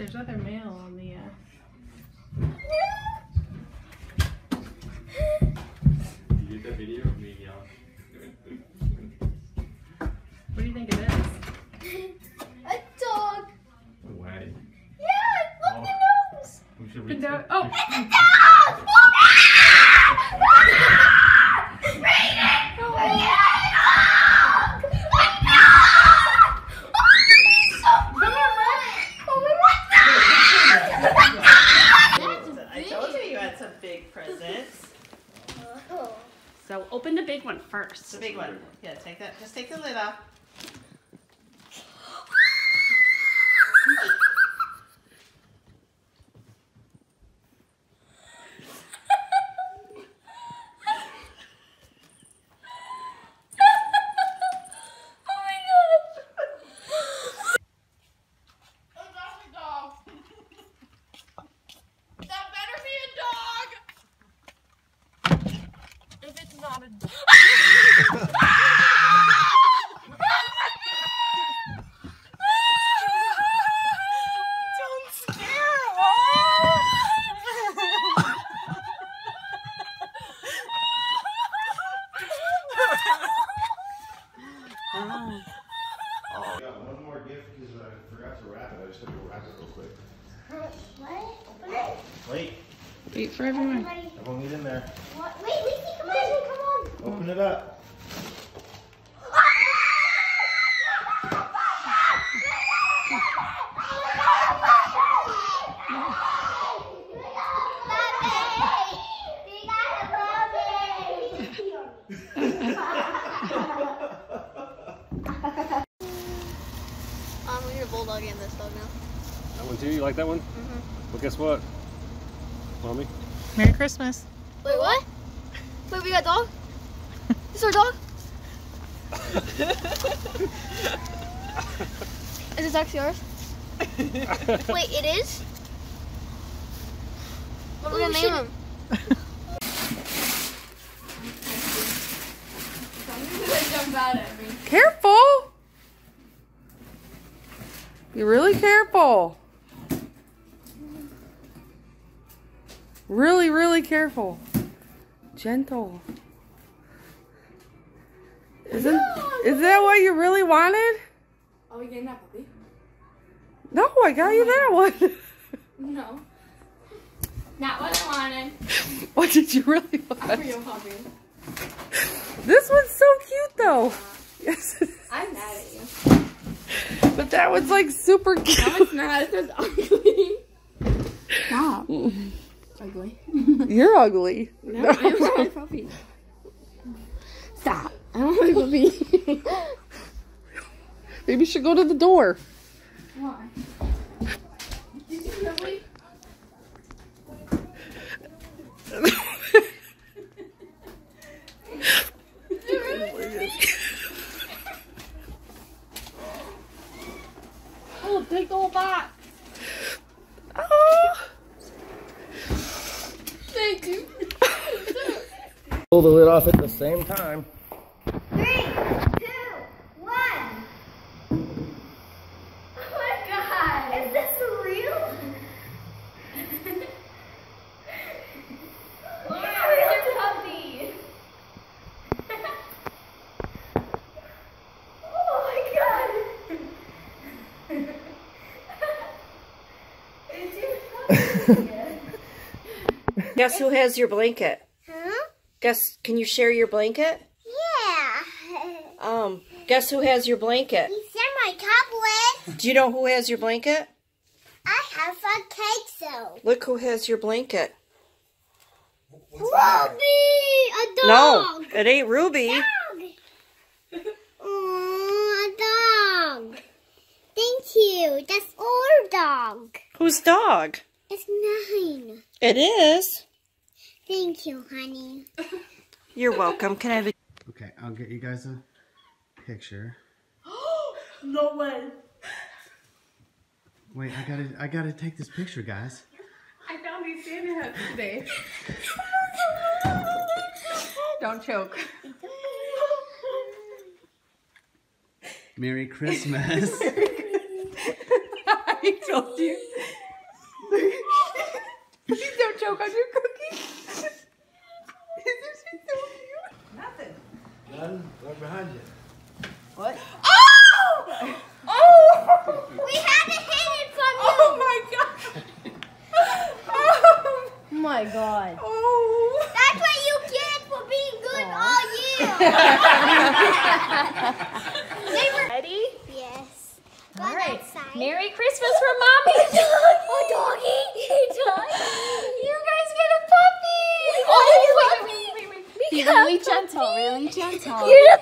There's other mail on the. Uh... You get the video of me yelling. What do you think it is? A dog. No way. Yeah, look Oh. the nose. The read Oh, It's a dog. Read it. Read it. Dog. A dog. Oh, so I told you you had some big presents. Oh. So open the big one first. It's a big one. Yeah, take that. Just take the lid off. Oh my god. That's a dog. That better be a dog. If it's not a dog. Don't scare Oh, I got one more gift because I forgot to wrap it. I just have to wrap it real quick. What? Open it. Wait, wait for everyone. Everybody. I won't get in there. What? Wait, Lacey, come on, come on. Open it up. Um, we need a bulldog and this dog now. That one too? You like that one? Mm-hmm. Well, guess what? Mommy? Merry Christmas. Wait, what? Wait, we got a dog? This is our dog? is this actually ours? Wait, it is? What are we gonna name him? jump out at me. Careful. Be really careful. Really, really careful. Gentle. Isn't is that what you really wanted? Are we getting that puppy? No, I got you that one. No. Not what I wanted. What did you really want? Real puppy. This one's so cute though. Uh-huh. Yes. I'm mad at you. But that one's like super No, cute. it's not. It's just ugly. Stop. Mm. ugly. You're ugly. No, I don't want my puppy. I don't want my puppy. Maybe you should go to the door. Why? Did you really? Oh, big old box. Oh. Thank you. Pull the lid off at the same time. Three, two, one. Oh my god. Is this real? Look at your puppy. oh my god. It's your puppy. Guess who has your blanket? huh? Guess, can you share your blanket? Yeah. Um, guess who has your blanket? These are my tablet. Do you know who has your blanket? I have a cake so. Look who has your blanket. Ruby! A dog! No, it ain't Ruby. Dog! Oh, a dog. Thank you. That's our dog. Whose dog? It's mine. It is. Thank you, honey. You're welcome. Can I have a Okay, I'll get you guys a picture. No way. Wait, I gotta, I gotta take this picture, guys. I found these Santa hats today. Don't choke. Merry Christmas. I told you. Please don't choke on your cookie. Isn't she so cute? Nothing. None right behind you. What? Oh! Oh! We had to hid it from oh you. Oh my god! Oh! my god. oh. That's what you get for being good all year. Ready? yes. All right. outside. Merry Christmas from mommy. Oh, doggy. doggy. You guys get a puppy. Oh, wait, wait, wait, wait, wait. Be really gentle, really gentle. You're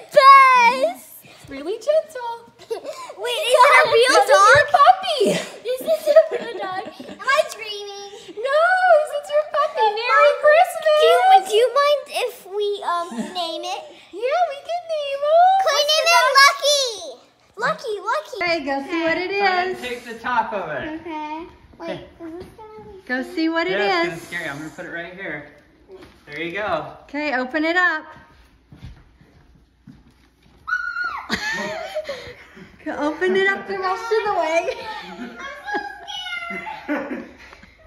the best. Really gentle. Wait, is it a real This is dog? your puppy. Is this a real dog. Am I dreaming? No, this is your puppy. Merry Christmas. Do you, do you mind if we um name it? Yeah, we can name him. Can we name it Lucky? Lucky, Lucky. Hey, go see what it is. Take the top of it. Okay. Wait, is this gonna be? Go see what it yeah, it's is. gonna scare you. I'm gonna put it right here. There you go. Okay, open it up. Go Open it up the rest of the way.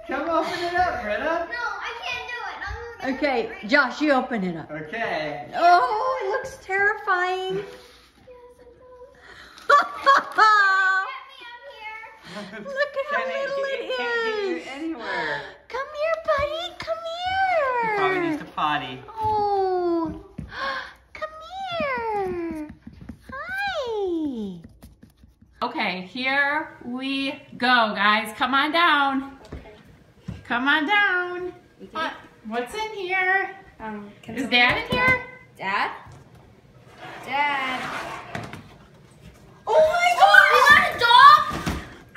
Come open it up, Britta. No, I can't do it. I'm Okay, Josh, you open it up. Okay. Oh, it looks terrifying. Look at how Can't, little it, it can't get it you anywhere. Come here, buddy. Come Probably needs to potty. Oh, come here. Hi. Okay, here we go, guys. Come on down. Come on down. What- What's in here? Um, Is Dad in here? Dad? Dad. Oh my god! Is that a dog?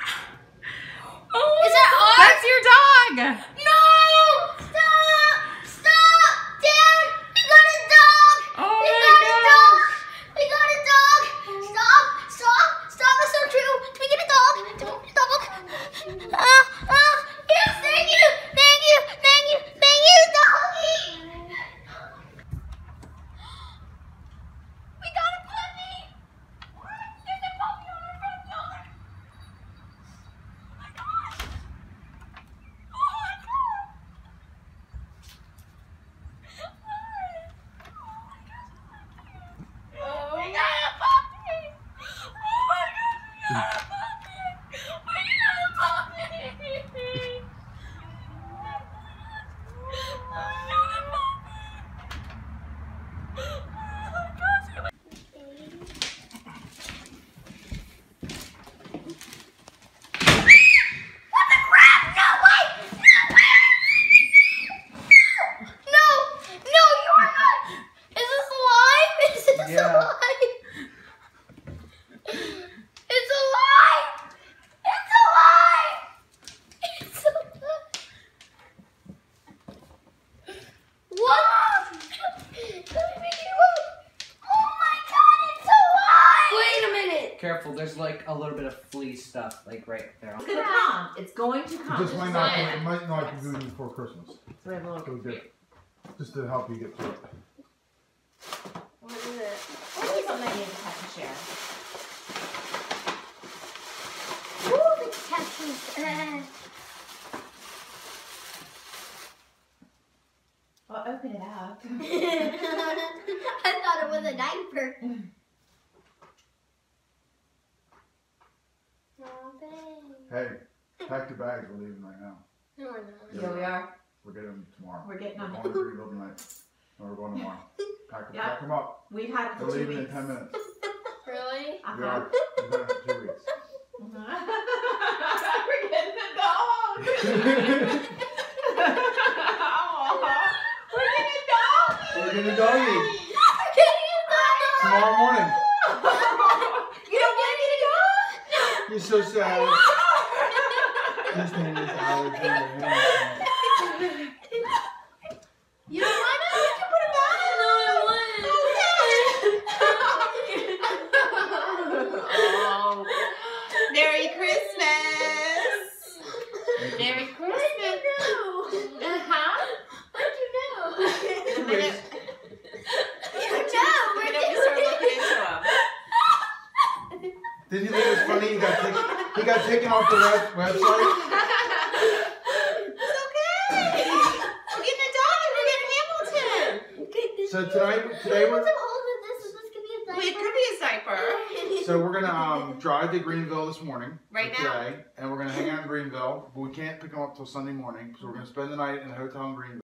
Oh, Is that ours? That's your dog. No! Stop! Stop! Dad! We got a dog! Oh we my got a gosh. dog! We got a dog! Stop! Stop! Stop! That's so true! Do we get a dog? Do we get a dog? Ah! Ah! Yes! Thank you! Thank you! Thank you! Thank you, doggy! We got a puppy! There's a puppy on our front door! Oh my gosh! Oh my god! Oh my god! a puppy! Oh my god! We got a puppy! We got a puppy! Oh my god! Oh my gosh! What the crap? No way! No way! No! No, you are not! Is this live? Is this Yeah. alive? It's alive! It's alive! It's alive! What? Let me pick you up! Oh my god, it's alive! Wait a minute! Careful, there's like a little bit of flea stuff, like right there. It's gonna come. It's going to come. Just might not, it might not be good before Christmas. So we have a little So good. Just to help you get through it. What is it? What is something you just have to share? Ooh, the tattoos. Well, open it up. I thought it was a diaper. Oh, babe. Hey, pack your bags. We're leaving right now. No, we're not. Here we are. We're getting them tomorrow. We're getting We're them. going to Greenville tonight. No, we're going tomorrow. Pack, Yeah. pack them up. We've had it We're for two leaving in weeks. 10 minutes. Really? We Uh-huh. are. We've been for two weeks. We're getting the dog. We're getting a dog. We're getting a doggy Getting a dog. tomorrow morning. You don't want to get a dog? You're so sad. His name is Alexander. You don't want it? You can put it back. No, I Oh. Merry Christmas. Merry Christmas. Uh-huh. What'd you know? The minute, You know. the We're minute we start looking into them. Did you think it was funny? He got, tick- he got taken off the web- website. It's okay. We're getting a dog and we're getting Hamilton. So tonight, today we're What's up, all of this? This could be a Well, it could be a diaper. so we're gonna um, drive to Greenville this morning. Right or now. Today, and we're gonna hang out in Greenville, but we can't pick them up till Sunday morning, so we're gonna spend the night in a hotel in Greenville.